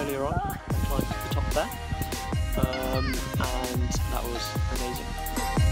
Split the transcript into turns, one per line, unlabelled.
earlier on and climbed to the top there. Um, and that was amazing.